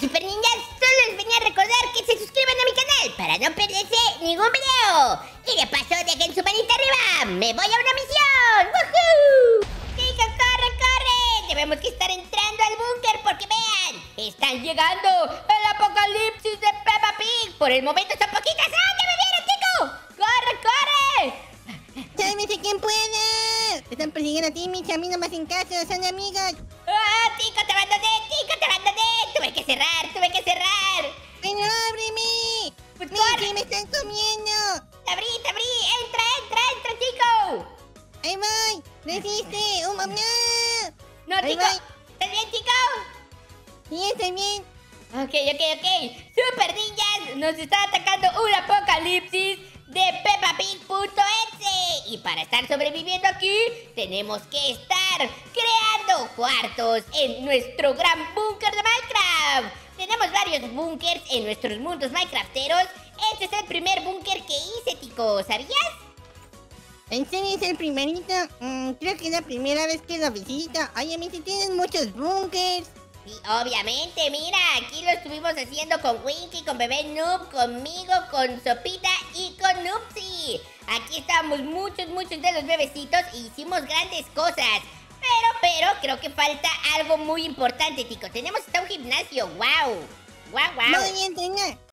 super ninjas, solo les venía a recordar que se suscriban a mi canal para no perderse ningún video. Y de paso dejen su manita arriba, me voy a una misión. ¡Woohoo! Chicos, corre, corre. Debemos que estar entrando al búnker porque vean, están llegando el apocalipsis de Peppa Pig. Por el momento son poquitas. ¡Ah, ya me vieron, chico! ¡Corre, corre! ¡Sálvese quien pueda! Están persiguiendo a ti, Micha. A mí no me hacen son amigas. ¡Ah, Tico, te abandoné! ¡Tico, te abandoné! Tuve que cerrar, tuve que cerrar. ¡Pero ábreme! Pues ¡Michi, corre. me están comiendo! ¡Te abrí, te abrí! ¡Entra, entra, entra, Tico! ¡Ahí voy! ¡Resiste! ¡Un mamá! No, Ahí Tico. voy. ¿Estás bien, Tico? Sí, estoy bien. Ok, ok, ok. Super Ninjas, nos está atacando un apocalipsis de PeppaPig.exe. Y para estar sobreviviendo aquí, tenemos que estar creando cuartos en nuestro gran búnker de Minecraft. Tenemos varios búnkers en nuestros mundos Minecrafteros. Este es el primer búnker que hice, Tico, ¿sabías? ¿En serio es el primerito? Mm, creo que es la primera vez que lo visito. Oye, Michi, tienes muchos bunkers. Sí, obviamente, mira, aquí lo estuvimos haciendo con Winky, con Bebé Noob, conmigo, con Sopita y con Noopsy. Aquí estábamos muchos, muchos de los bebecitos e hicimos grandes cosas. Pero, pero, creo que falta algo muy importante, Tico. Tenemos hasta un gimnasio, wow. Wow, wow. Voy a entrenar.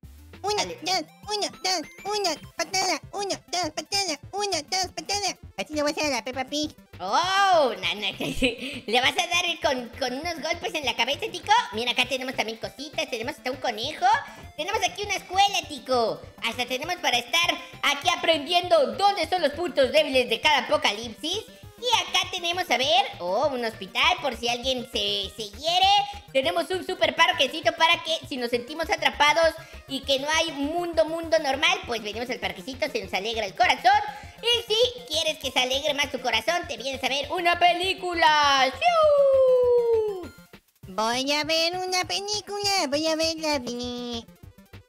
Dale. dos, uno, dos, uno, patada, uno, dos, patada, uno, dos, patada. Así le voy a hacer a la Peppa Pig. Oh, na, na, ¿le vas a dar con, con unos golpes en la cabeza, Tico? Mira, acá tenemos también cositas, tenemos hasta un conejo. Tenemos aquí una escuela, Tico. Hasta tenemos para estar aquí aprendiendo dónde son los puntos débiles de cada apocalipsis. Y acá tenemos, a ver, oh, un hospital por si alguien se, se hiere. Tenemos un super parquecito para que si nos sentimos atrapados y que no hay mundo, mundo normal, pues venimos al parquecito, se nos alegra el corazón. Y si quieres que se alegre más tu corazón, te vienes a ver una película. ¡Siu! Voy a ver una película. Voy a ver la de...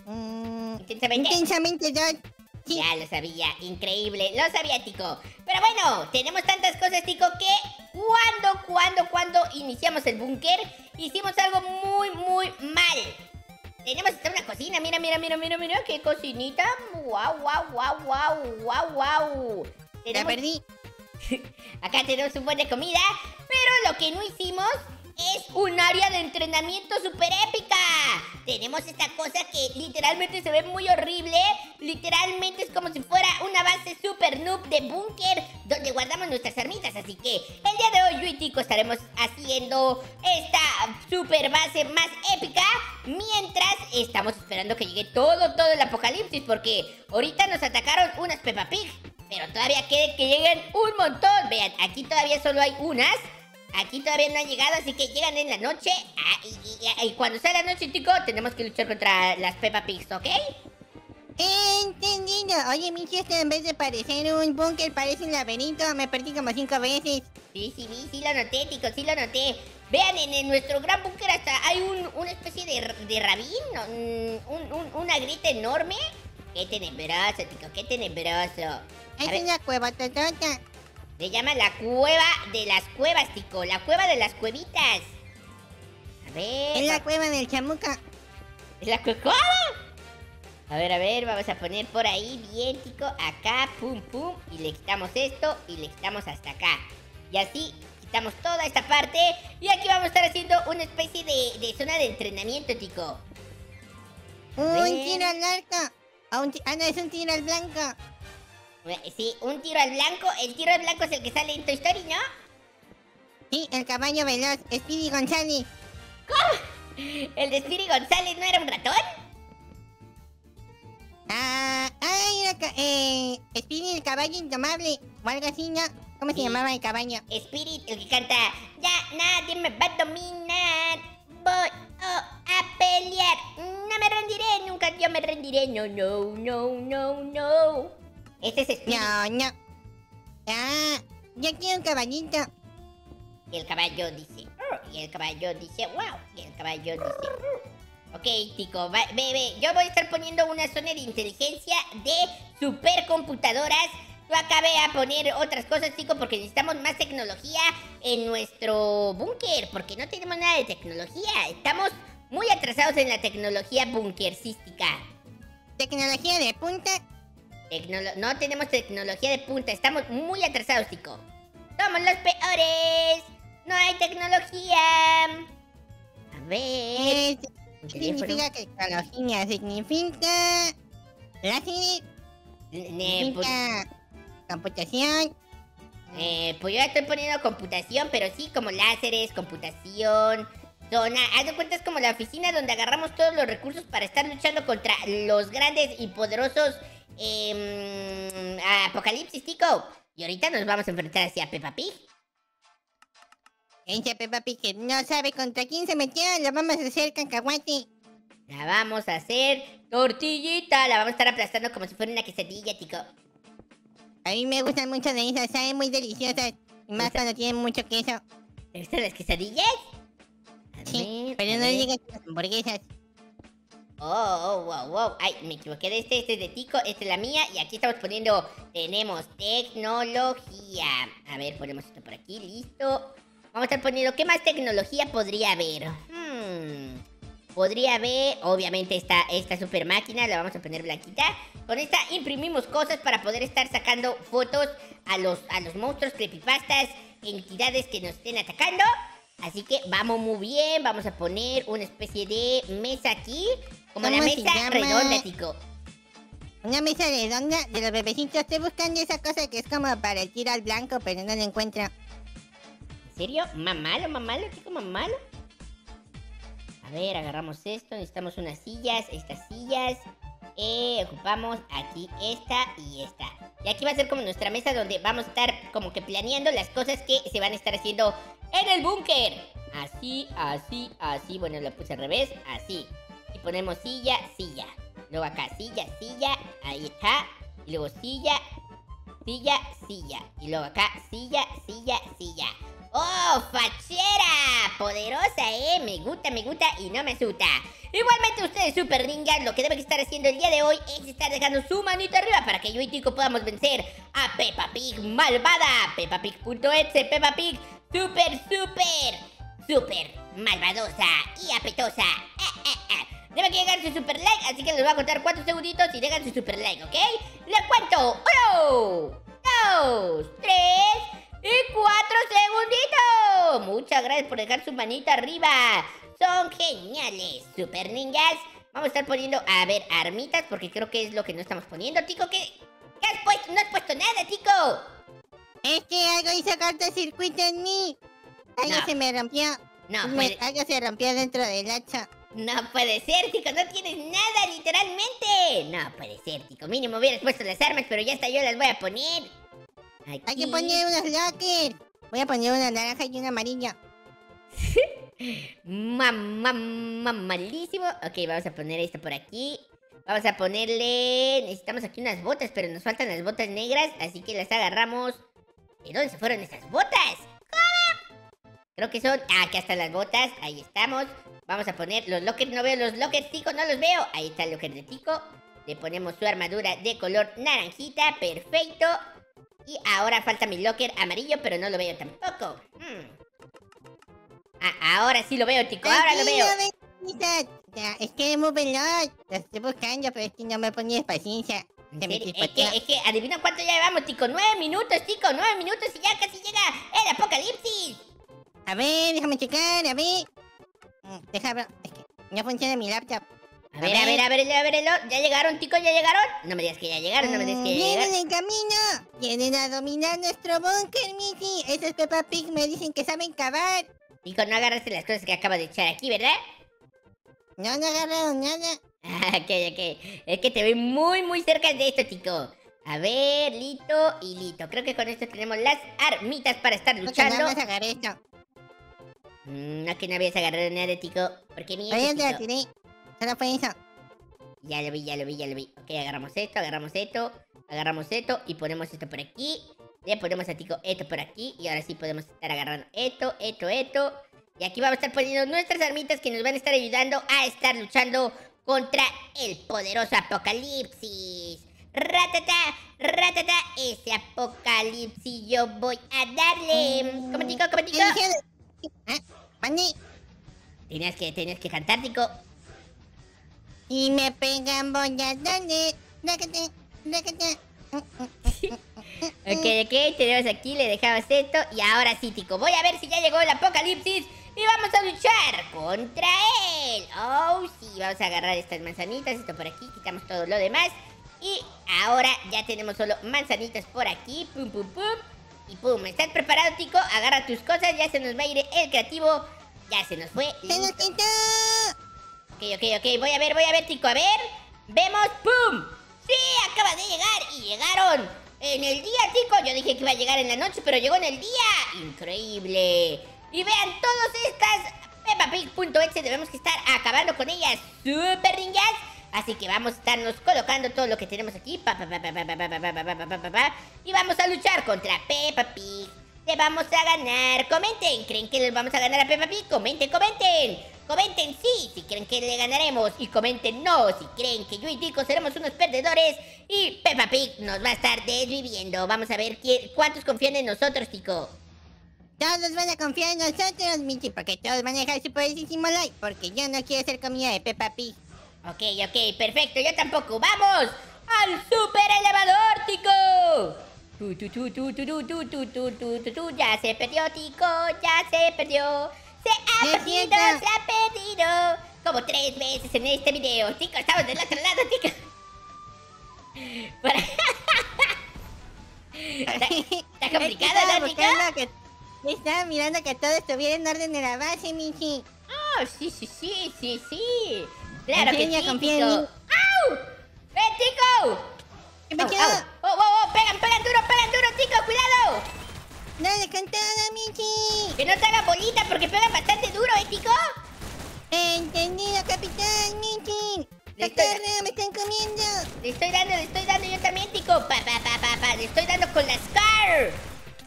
mm, Intensamente. intensamente dos. Sí. Ya lo sabía, increíble, lo sabía, Tico. Pero bueno, tenemos tantas cosas, Tico, que cuando, cuando, cuando iniciamos el búnker, hicimos algo muy, muy mal. Tenemos hasta una cocina, mira, mira, mira, mira, mira, qué cocinita. Guau, guau, guau, guau, guau. La Tenemos perdí. Acá tenemos un buen de comida, pero lo que no hicimos es un área de entrenamiento súper épica. Tenemos esta cosa que literalmente se ve muy horrible. Literalmente es como si fuera una base super noob de búnker donde guardamos nuestras armitas. Así que el día de hoy yo y Tico estaremos haciendo esta super base más épica. Mientras estamos esperando que llegue todo, todo el apocalipsis. Porque ahorita nos atacaron unas Peppa Pig. Pero todavía quiere que lleguen un montón. Vean, aquí todavía solo hay unas. Aquí todavía no han llegado, así que llegan en la noche. Ah, y, y- y cuando sea la noche, chicos, tenemos que luchar contra las Peppa Pigs, ¿ok? Entendido. Oye, Michi, este en vez de parecer un búnker parece un laberinto. Me perdí como cinco veces. Sí, sí, sí, sí lo noté, chicos, sí lo noté. Vean, en, en nuestro gran búnker hasta hay un, una especie de, de rabín. Mm, un- un- una grita enorme. Qué tenebroso, chicos, qué tenebroso. Es ver, una cueva totota. Se llama la cueva de las cuevas, tico. La cueva de las cuevitas. A ver. Es la cueva del chamuca. ¿Es la cueva? A ver, a ver, vamos a poner por ahí bien, tico. Acá, pum, pum. Y le quitamos esto y le quitamos hasta acá. Y así quitamos toda esta parte. Y aquí vamos a estar haciendo una especie de, de zona de entrenamiento, tico. Un tiro al arco. Un ah, no, es un tiro al blanco. Sí, un tiro al blanco. El tiro al blanco es el que sale en Toy Story, ¿no? Sí, el caballo veloz. Speedy González. ¿El de Spiri González no era un ratón? Ah, ay, la ca- eh, Speedy el caballo indomable. O algo así, ¿no? ¿Cómo se llamaba el caballo? Spirit, el que canta Ya nadie me va a dominar Voy oh, a pelear No me rendiré, nunca yo me rendiré No, no, no, no, no Este es No, no. Ah, yo quiero un caballito. Y el caballo dice Y el caballo dice wow Y el caballo dice. Ok, Tico, va- ve, ve, yo voy a estar poniendo una zona de inteligencia de supercomputadoras. Yo acabé a poner otras cosas, Tico, porque necesitamos más tecnología en nuestro búnker, porque no tenemos nada de tecnología. Estamos muy atrasados en la tecnología bunkersística. Tecnología de punta. Tecnolo- no tenemos tecnología de punta, estamos muy atrasados, Tico. Somos los peores. No hay tecnología. A ver. ¿Qué significa tecnología? Significa... Láser, Ne- pues, significa computación. eh, pues yo estoy poniendo computación, pero sí como láseres, computación, zona. Haz de cuenta es como la oficina donde agarramos todos los recursos para estar luchando contra los grandes y poderosos em, apocalipsis, Tico. Y ahorita nos vamos a enfrentar hacia Peppa Pig. Esa Peppa Pig que no sabe contra quién se metió, lo vamos a hacer cacahuate. La vamos a hacer tortillita. La vamos a estar aplastando como si fuera una quesadilla, Tico. A mí me gustan mucho de esas, saben muy deliciosas. Y más cuando tienen mucho queso. ¿Te gustan las quesadillas? A Sí, ver, pero no a las hamburguesas. Oh, oh, wow, wow. Ay, me equivoqué de este. Este es de Tico, esta es la mía. Y aquí estamos poniendo. Tenemos tecnología. A ver, ponemos esto por aquí, listo. Vamos a estar poniendo. ¿Qué más tecnología podría haber? Hmm. Podría haber, obviamente, esta, esta super máquina, la vamos a poner blanquita. Con esta imprimimos cosas para poder estar sacando fotos a los, a los monstruos, creepypastas, entidades que nos estén atacando. Así que vamos muy bien, vamos a poner una especie de mesa aquí. Como la ¿Cómo se mesa llama? redonda, chico. Una mesa redonda de los bebecitos. Estoy buscando esa cosa que es como para el tiro al blanco, pero no la encuentro. ¿En serio? ¿Más malo, más malo, chico, más malo? A ver, agarramos esto, necesitamos unas sillas, estas sillas. Eh, ocupamos aquí esta y esta. Y aquí va a ser como nuestra mesa donde vamos a estar como que planeando las cosas que se van a estar haciendo en el búnker. Así, así, así. Bueno, lo puse al revés, así. Y ponemos silla, silla. Luego acá silla, silla, ahí está. Y luego silla, silla, silla. Y luego acá silla, silla, silla. ¡Oh, fachera! Poderosa, ¿eh? Me gusta, me gusta y no me asusta. Igualmente ustedes, Super Ninjas, lo que deben estar haciendo el día de hoy es estar dejando su manita arriba para que yo y Tico podamos vencer a Peppa Pig malvada. PeppaPig.exe, Peppa Pig super, super, super malvadosa y apetosa. Llegar su super like, así que les voy a contar cuatro segunditos y dejan su super like, ¿ok? Les cuento. Uno, dos, tres y cuatro segunditos. Muchas gracias por dejar su manita arriba. Son geniales, super ninjas. Vamos a estar poniendo, a ver, armitas, porque creo que es lo que no estamos poniendo. Tico, ¿qué, qué has puesto? No has puesto nada, Tico. Es que algo hizo cortocircuito en mí. Algo No. se me rompió. No Me- algo se rompió dentro del hacha. No puede ser, Tico. No tienes nada, literalmente. No puede ser, Tico. Mínimo hubieras puesto las armas, pero ya está, yo las voy a poner. Aquí. Hay que poner unos lockers. Voy a poner una naranja y una amarilla. Mamá, mamá, malísimo. Ok, vamos a poner esto por aquí. Vamos a ponerle... Necesitamos aquí unas botas, pero nos faltan las botas negras, así que las agarramos. ¿De dónde se fueron esas botas? Creo que son... Ah, acá están las botas. Ahí estamos. Vamos a poner los lockers. No veo los lockers, Tico, no los veo. Ahí está el locker de Tico. Le ponemos su armadura de color naranjita. Perfecto. Y ahora falta mi locker amarillo, pero no lo veo tampoco. Hmm. Ah, ahora sí lo veo, Tico. Ahora lo veo. Es que es muy veloz. Lo estoy buscando, pero es que no me ponías paciencia. Es que, es que, adivina cuánto ya llevamos, Tico. Nueve minutos, Tico. Nueve minutos y ya casi llega el apocalipsis. A ver, déjame checar, a ver. Mm, Déjame. Es que no funciona mi laptop. A ver, a ver, a ver, a ver, ¿ya llegaron, Tico? ¿Ya llegaron? No me digas que ya llegaron, no me digas Mm, que ya Vienen llegaron. en camino. Vienen a dominar nuestro búnker, Missy. Esos Peppa Pig me dicen que saben cavar. Tico, no agarraste las cosas que acabas de echar aquí, ¿verdad? No han agarrado nada. Ah, ok, ok. Es que te veo muy, muy cerca de esto, Tico. A ver, Lito y Lito. Creo que con esto tenemos las armitas para estar luchando. más agarré esto. Mm, no que no habías agarrado nada, Tico. Porque mira, Ahí te la Tico. tiré. Solo fue eso. Ya lo vi, ya lo vi, ya lo vi. Ok, agarramos esto, agarramos esto, agarramos esto y ponemos esto por aquí. Le ponemos a Tico esto por aquí y ahora sí podemos estar agarrando esto, esto, esto. Y aquí vamos a estar poniendo nuestras armitas que nos van a estar ayudando a estar luchando contra el poderoso apocalipsis. Ratata, ratata, ese apocalipsis yo voy a darle. ¿Cómo Tico, cómo Tico? ¿Qué dijeron? ¿Ah? ¿Mande? Tenías que, tenías que cantar, Tico. Y me pegan rácate. Ok, ok, tenemos aquí, le dejamos esto. Y ahora sí, Tico, voy a ver si ya llegó el apocalipsis. Y vamos a luchar contra él. Oh, sí, vamos a agarrar estas manzanitas. Esto por aquí, quitamos todo lo demás. Y ahora ya tenemos solo manzanitas por aquí. Pum, pum, pum. Y pum, ¿estás preparado, Tico? Agarra tus cosas, ya se nos va a ir el creativo. Ya se nos fue. ¡Se nos quitó! Ok, ok, ok, voy a ver, voy a ver, Tico, a ver. Vemos, ¡pum! ¡Sí! Acaba de llegar y llegaron en el día, Tico. Yo dije que iba a llegar en la noche, pero llegó en el día. Increíble. Y vean todas estas Peppa Pig.exe. Debemos que estar acabando con ellas super ninjas. Así que vamos a estarnos colocando todo lo que tenemos aquí. Y vamos a luchar contra Peppa Pig. Le vamos a ganar. Comenten, ¿creen que les vamos a ganar a Peppa Pig? Comenten, comenten. Comenten sí si creen que le ganaremos. Y comenten no si creen que yo y Tico seremos unos perdedores. Y Peppa Pig nos va a estar desviviendo. Vamos a ver quién, cuántos confían en nosotros, Tico. Todos van a confiar en nosotros, Michi, porque todos van a dejar su poderosísimo like, porque yo no quiero ser comida de Peppa Pig. Ok, ok, perfecto, yo tampoco. ¡Vamos! ¡Al super elevador, Tico! Tu, tu, tu, tu, tu, tu, tu, tu, tu, tu, tu, tu. Ya se perdió, Tico, ya se perdió. Se ha perdido, se ha perdido. Como tres veces en este video. Tico, estamos del otro lado, Tico. Está, está complicado, ¿no, Tico? que- Estaba mirando que todo estuviera en orden en la base, Michi. Oh, sí, sí, sí, sí, sí. Claro que Confía, sí, confía en Tico. mí. ¡Au! ¡Ven, Tico! ¿Qué Au, pasó? au. ¡Oh, oh, oh! ¡Pegan, pegan duro, pegan duro, Tico! ¡Cuidado! ¡Dale cantada, Michi! Que no te haga bolita porque pegan bastante duro, ¿eh, Tico? Entendido, capitán, Michi. Le estoy- ¡Socorro, me están comiendo! Le estoy dando, le estoy dando yo también, Tico. Pa, pa, pa, pa, pa. Le estoy dando con la Scar.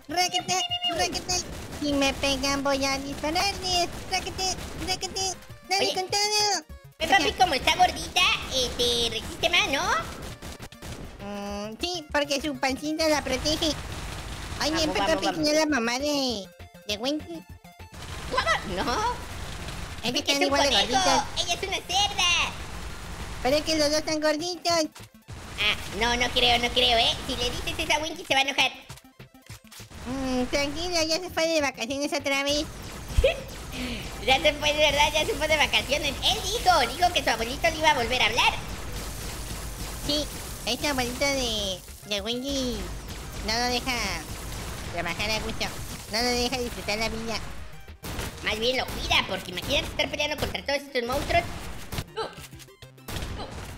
¡Ráquete, ráquete! Si me pegan voy a dispararles. ¡Ráquete, ráquete! ¡Dale Oye. con Peppa Pig, como está gordita, este, resiste más, ¿no? Mm, sí, porque su pancita la protege. Oye, Vamos, Peppa Pig no es la mamá de... de Wendy. No. Es que Es que es están igual de gorditos. Ella es una cerda. Pero es que los dos están gorditos. Ah, no, no creo, no creo, ¿eh? Si le dices eso a Winky se va a enojar. Mm, tranquila, ya se fue de vacaciones otra vez. Ya se fue, de verdad, ya se fue de vacaciones. Él dijo, dijo que su abuelito le iba a volver a hablar. Sí, este abuelito de, de Wendy no lo deja trabajar a gusto. No lo deja disfrutar la vida. Más bien lo cuida, porque imagínate estar peleando contra todos estos monstruos.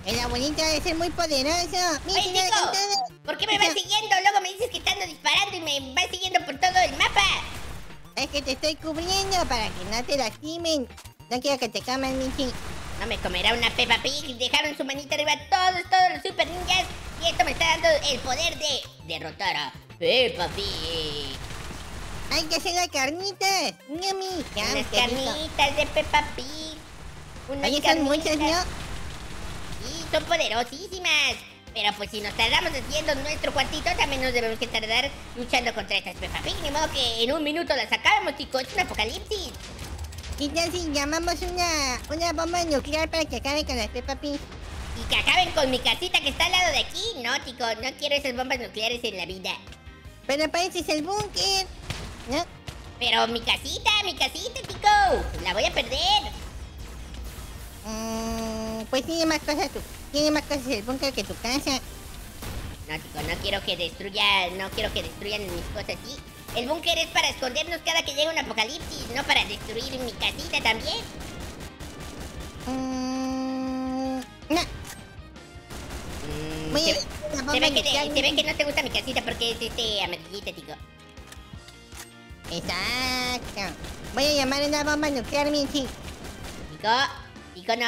El abuelito debe ser muy poderoso. Mira, Oye, todo. ¿por qué me vas siguiendo? Luego me dices que te ando disparando y me vas siguiendo por todo el mapa. Es que te estoy cubriendo para que no te lastimen. No quiero que te coman, Michi. No me comerá una Peppa Pig. Dejaron su manita arriba todos, todos los super ninjas. Y esto me está dando el poder de derrotar a Peppa Pig. Hay que hacer las carnitas. Yummy. Unas carnitas de Peppa Pig. Unas Oye, son muchas. ¿no? Sí, son poderosísimas. Pero pues si nos tardamos haciendo nuestro cuartito, también nos debemos que tardar luchando contra estas Peppa Pig. Ni modo que en un minuto las acabemos, chicos. Es un apocalipsis. ¿Qué tal si llamamos una, una bomba nuclear para que acabe con las Peppa Pig? Y que acaben con mi casita que está al lado de aquí. No, chicos, no quiero esas bombas nucleares en la vida. Pero para eso es el búnker. ¿No? Pero mi casita, mi casita, chico. La voy a perder. Mm, pues tiene más cosas tu, tiene más cosas el búnker que tu casa. No, chicos, no quiero que destruya, no quiero que destruyan mis cosas aquí. El búnker es para escondernos cada que llegue un apocalipsis, no para destruir mi casita también. Mm, no. Mm, se, ve- se que, se ve que no te gusta mi casita porque es este amarillita, chico. Exacto. Voy a llamar a una bomba nuclear, Michi. Chico, chico, no.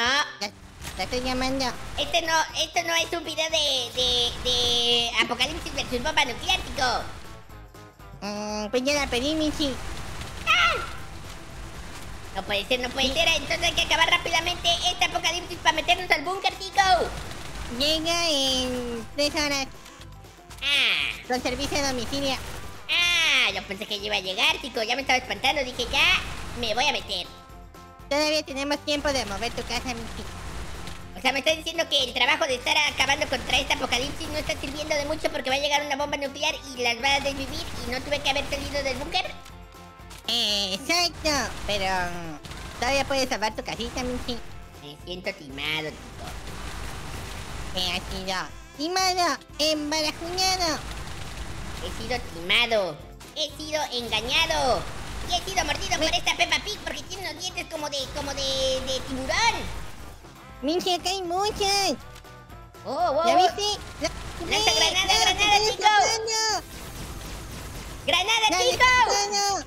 La, la estoy llamando. Este no, esto no es un video de, de, de apocalipsis versus bomba nuclear, chico. Mm, pues ya la pedí, Michi. No puede ser, no puede ser. Entonces hay que acabar rápidamente este apocalipsis para meternos al búnker, chico. Llega en tres horas Ah, con servicio a domicilio. ah, yo pensé que iba a llegar, chico. Ya me estaba espantando. Dije, ya me voy a meter. Todavía tenemos tiempo de mover tu casa, Michi. O sea, me estás diciendo que el trabajo de estar acabando contra esta apocalipsis no está sirviendo de mucho porque va a llegar una bomba nuclear y las va a desvivir y no tuve que haber salido del búnker. Exacto, pero todavía puedes salvar tu casita, Michi. Me siento timado, chico. Eh, ha sido timado, embarajuñado. He sido timado. He sido engañado. Y he sido mordido por esta Peppa Pig porque tiene unos dientes como de, como de, de tiburón. Michi, acá hay muchas. Oh, oh, ¿Ya viste? La- Lanza granada, ¡La granada! ¡Granada, ¡La chico! explotando!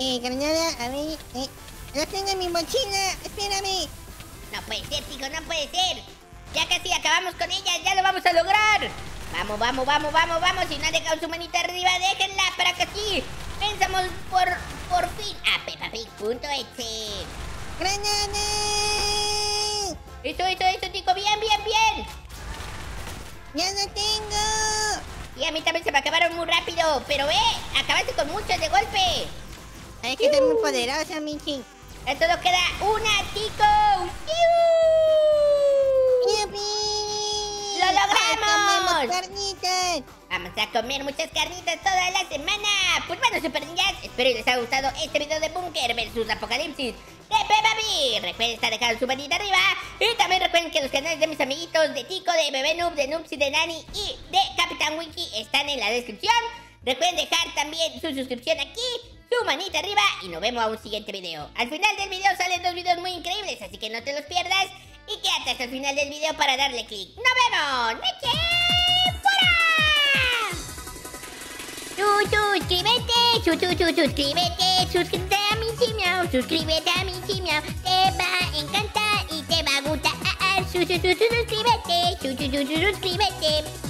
Eh, granada, a ver, eh, la tengo en mi mochila, espérame. No puede ser, chico, no puede ser. Ya casi acabamos con ella, ya lo vamos a lograr. Vamos, vamos, vamos, vamos, vamos. Si no ha dejado su manita arriba, déjenla para que así pensamos por, por fin a PeppaPig.exe. ¡Granada! Eso, eso, eso, chico, bien, bien, bien. ¡Ya la tengo! Y a mí también se me acabaron muy rápido, pero ve, acabaste con muchos de golpe. Es que soy muy poderosa, Michi. Ya solo queda una, chicos. ¡Iu! Carnitas! Vamos a comer muchas carnitas toda la semana. Pues bueno, super ninjas, espero que les haya gustado este video de Bunker versus Apocalipsis de. Recuerden estar dejando su manita arriba. Y también recuerden que los canales de mis amiguitos de Tico, de Bebé Noob, de Noobs y de Nani y de Capitán Wiki están en la descripción. Recuerden dejar también su suscripción aquí, su manita arriba y nos vemos a un siguiente video. Al final del video salen dos videos muy increíbles, así que no te los pierdas. Y quédate hasta el final del video para darle click. ¡Nos vemos! ¡Meche! Suscríbete, su, su, su, suscríbete, suscríbete a mi chimiao, suscríbete a mi chimiao, te va a encantar y te va a gustar, ah, ah, su, su, su, su, suscríbete, su, su, su, su, suscríbete.